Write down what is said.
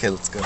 Okay, let's go.